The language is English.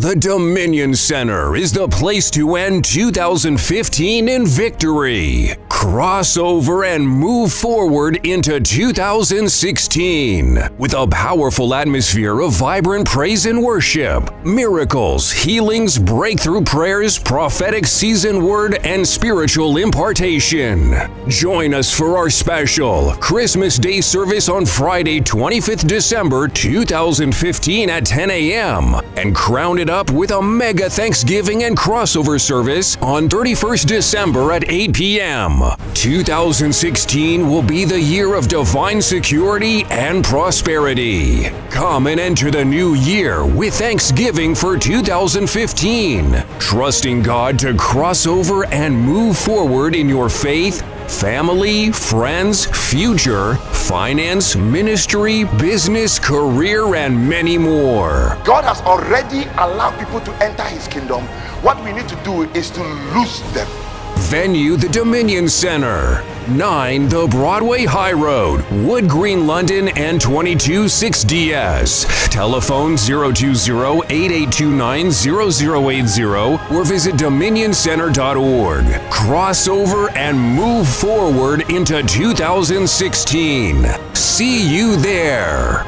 The Dominion Centre is the place to end 2015 in victory. Cross over and move forward into 2016 with a powerful atmosphere of vibrant praise and worship, miracles, healings, breakthrough prayers, prophetic season word, and spiritual impartation. Join us for our special Christmas Day service on Friday, 25th December 2015 at 10 a.m. and crown it up with a mega Thanksgiving and crossover service on 31st December at 8 p.m. 2016 will be the year of divine security and prosperity. Come and enter the new year with thanksgiving for 2015, trusting God to cross over and move forward in your faith family, friends, future, finance, ministry, business, career, and many more. God has already allowed people to enter his kingdom. What we need to do is to lose them. Venue The Dominion Centre. 9 The Broadway High Road, Wood Green, London, N22 6DS. Telephone 020-8829-0080 or visit dominioncenter.org. Crossover and move forward into 2016. See you there.